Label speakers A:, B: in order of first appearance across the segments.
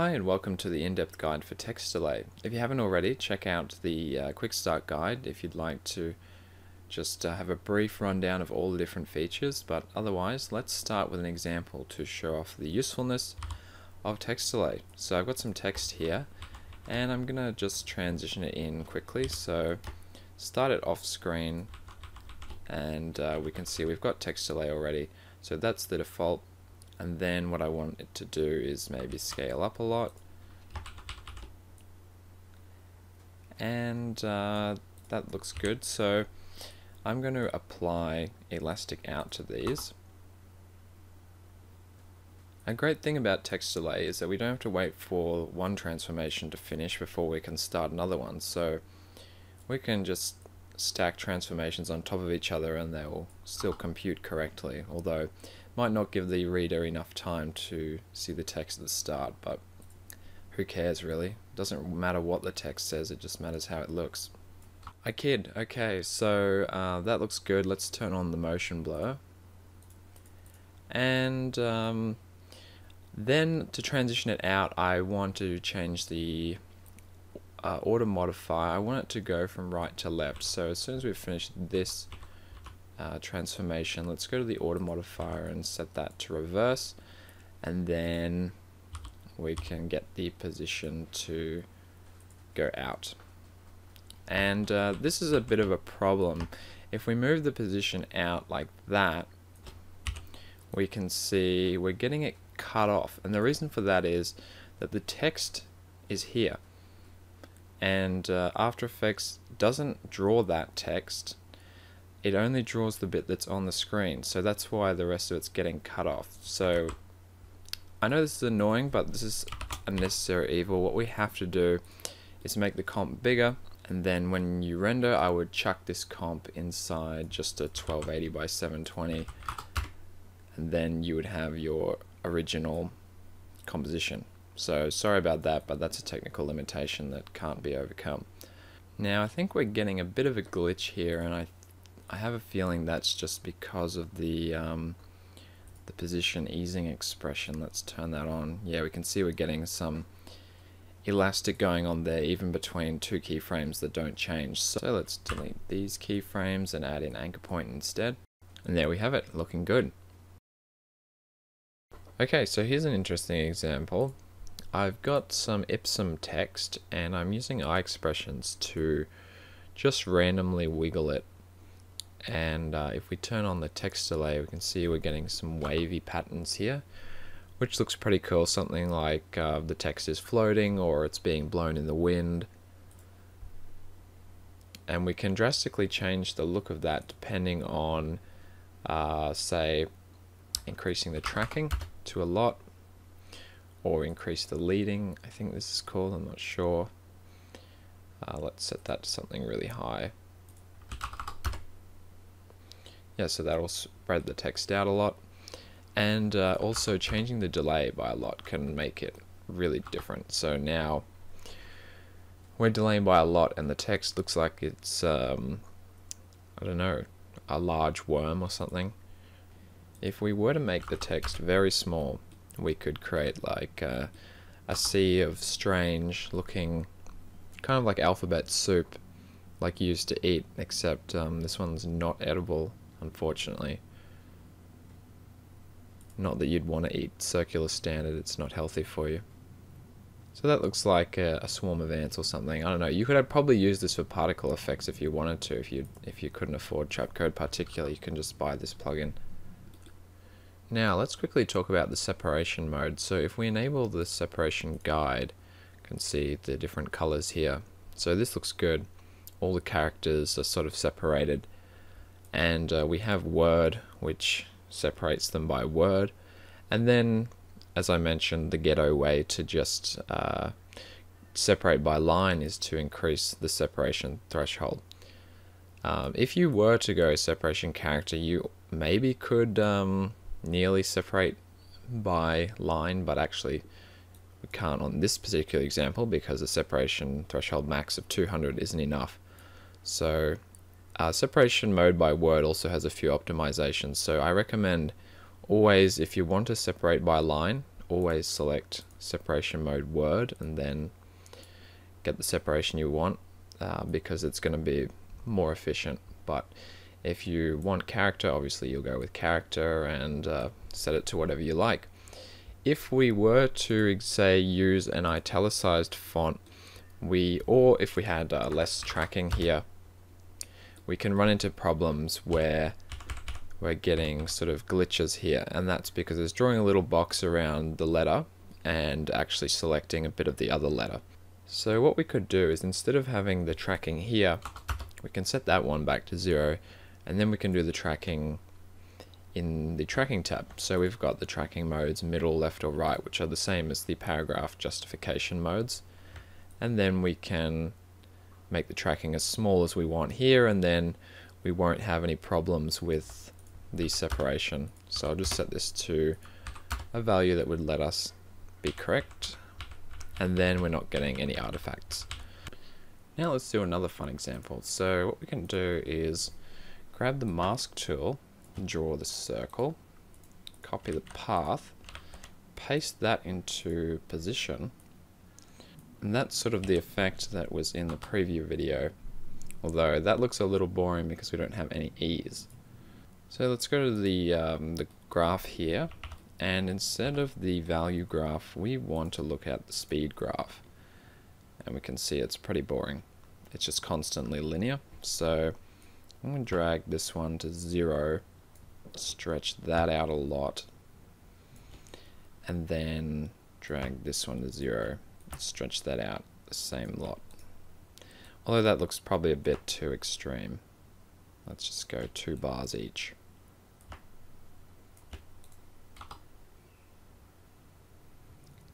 A: Hi and welcome to the in-depth guide for text delay. If you haven't already, check out the uh, quick start guide if you'd like to just uh, have a brief rundown of all the different features, but otherwise let's start with an example to show off the usefulness of text delay. So I've got some text here and I'm gonna just transition it in quickly. So start it off screen and uh, we can see we've got text delay already. So that's the default and then what I want it to do is maybe scale up a lot. And uh, that looks good. So I'm going to apply elastic out to these. A great thing about text delay is that we don't have to wait for one transformation to finish before we can start another one. So we can just stack transformations on top of each other and they will still compute correctly although might not give the reader enough time to see the text at the start, but who cares really? It Doesn't matter what the text says, it just matters how it looks. I kid. Okay, so uh, that looks good. Let's turn on the motion blur. And um, then to transition it out, I want to change the uh, order modifier. I want it to go from right to left. So as soon as we've finished this uh, transformation. Let's go to the order modifier and set that to reverse and then we can get the position to go out. And uh, this is a bit of a problem. If we move the position out like that, we can see we're getting it cut off. And the reason for that is that the text is here. And uh, After Effects doesn't draw that text it only draws the bit that's on the screen so that's why the rest of it's getting cut off. So I know this is annoying but this is a necessary evil. What we have to do is make the comp bigger and then when you render I would chuck this comp inside just a 1280 by 720 and then you would have your original composition. So sorry about that but that's a technical limitation that can't be overcome. Now I think we're getting a bit of a glitch here and I I have a feeling that's just because of the um, the position easing expression. Let's turn that on. Yeah, we can see we're getting some elastic going on there even between two keyframes that don't change. So let's delete these keyframes and add in anchor point instead. And there we have it, looking good. Okay, so here's an interesting example. I've got some Ipsum text and I'm using eye expressions to just randomly wiggle it and uh, if we turn on the text delay we can see we're getting some wavy patterns here which looks pretty cool. Something like uh, the text is floating or it's being blown in the wind. And we can drastically change the look of that depending on uh, say increasing the tracking to a lot or increase the leading I think this is called I'm not sure. Uh, let's set that to something really high yeah, so that'll spread the text out a lot. And uh, also changing the delay by a lot can make it really different. So now we're delaying by a lot and the text looks like it's, um, I don't know, a large worm or something. If we were to make the text very small, we could create like a, a sea of strange looking, kind of like alphabet soup, like you used to eat, except um, this one's not edible unfortunately. Not that you'd want to eat circular standard, it's not healthy for you. So that looks like a, a, swarm of ants or something. I don't know. You could uh, probably use this for particle effects if you wanted to. If you if you couldn't afford Trapcode Particular, you can just buy this plugin. Now let's quickly talk about the separation mode. So if we enable the separation guide, you can see the different colors here. So this looks good. All the characters are sort of separated and uh, we have word which separates them by word. And then as I mentioned the ghetto way to just uh, separate by line is to increase the separation threshold. Um, if you were to go separation character you maybe could um, nearly separate by line but actually we can't on this particular example because the separation threshold max of 200 isn't enough. So uh, separation mode by word also has a few optimizations, so I recommend always, if you want to separate by line, always select separation mode word and then get the separation you want uh, because it's going to be more efficient. But if you want character, obviously you'll go with character and uh, set it to whatever you like. If we were to say use an italicized font, we or if we had uh, less tracking here, we can run into problems where we're getting sort of glitches here and that's because it's drawing a little box around the letter and actually selecting a bit of the other letter. So what we could do is instead of having the tracking here, we can set that one back to zero and then we can do the tracking in the tracking tab. So we've got the tracking modes middle, left or right which are the same as the paragraph justification modes and then we can make the tracking as small as we want here and then we won't have any problems with the separation. So I'll just set this to a value that would let us be correct and then we're not getting any artifacts. Now let's do another fun example. So what we can do is grab the mask tool, draw the circle, copy the path, paste that into position, and that's sort of the effect that was in the preview video, although that looks a little boring because we don't have any ease. So let's go to the, um, the graph here, and instead of the value graph, we want to look at the speed graph. And we can see it's pretty boring. It's just constantly linear. So I'm going to drag this one to zero, stretch that out a lot, and then drag this one to zero, stretch that out the same lot. Although that looks probably a bit too extreme. Let's just go two bars each.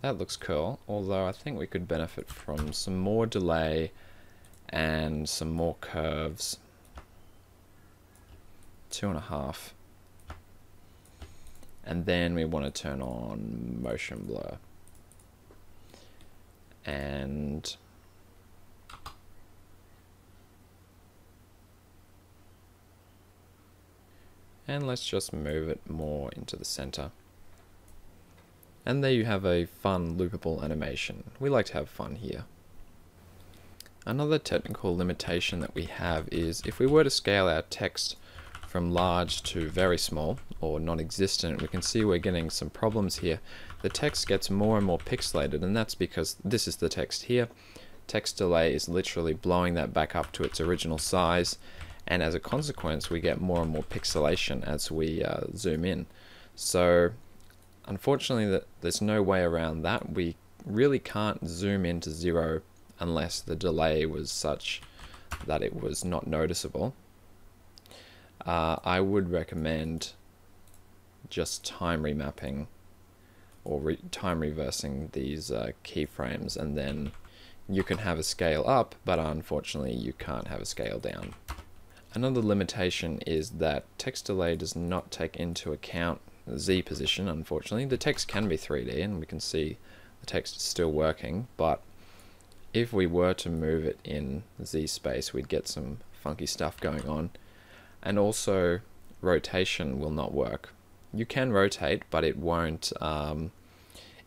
A: That looks cool, although I think we could benefit from some more delay and some more curves. Two and a half. And then we want to turn on motion blur. And and let's just move it more into the center. And there you have a fun loopable animation. We like to have fun here. Another technical limitation that we have is if we were to scale our text from large to very small or non-existent, we can see we're getting some problems here. The text gets more and more pixelated and that's because this is the text here. Text delay is literally blowing that back up to its original size and as a consequence we get more and more pixelation as we uh, zoom in. So unfortunately that there's no way around that. We really can't zoom into zero unless the delay was such that it was not noticeable. Uh, I would recommend just time remapping or re time reversing these uh, keyframes and then you can have a scale up but unfortunately you can't have a scale down. Another limitation is that text delay does not take into account Z position, unfortunately. The text can be 3D and we can see the text is still working, but if we were to move it in Z space, we'd get some funky stuff going on. And also, rotation will not work. You can rotate, but it won't. Um,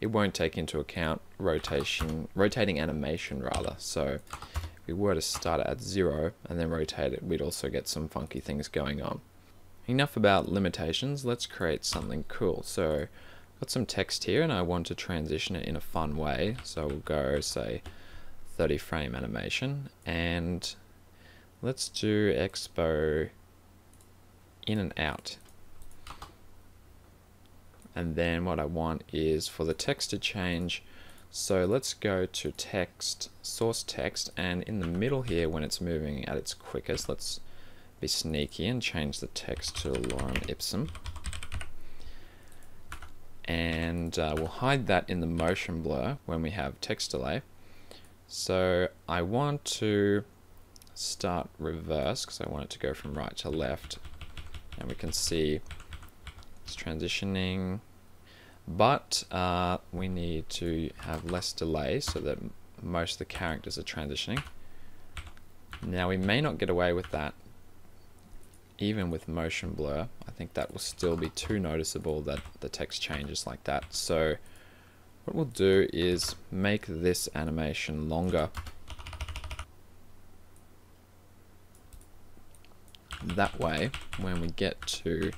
A: it won't take into account rotation, rotating animation rather. So, if we were to start at zero and then rotate it, we'd also get some funky things going on. Enough about limitations, let's create something cool. So got some text here and I want to transition it in a fun way. So we'll go say 30 frame animation and let's do expo in and out. And then what I want is for the text to change. So let's go to text, source text, and in the middle here when it's moving at its quickest, let's be sneaky and change the text to lorem ipsum. And uh, we'll hide that in the motion blur when we have text delay. So I want to start reverse because I want it to go from right to left. And we can see it's transitioning. But uh, we need to have less delay so that most of the characters are transitioning. Now we may not get away with that even with motion blur, I think that will still be too noticeable that the text changes like that. So What we'll do is make this animation longer. That way, when we get to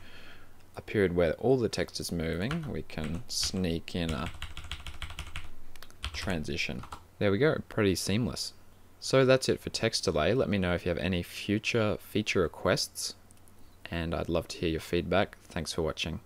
A: a period where all the text is moving, we can sneak in a transition. There we go, pretty seamless. So that's it for text delay. Let me know if you have any future feature requests, and I'd love to hear your feedback. Thanks for watching.